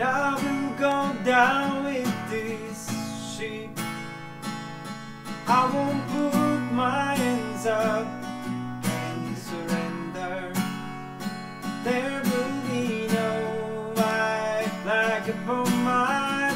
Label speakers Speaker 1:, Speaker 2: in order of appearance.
Speaker 1: I will go down with this sheep. I won't put my hands up and surrender. There will be no white flag upon my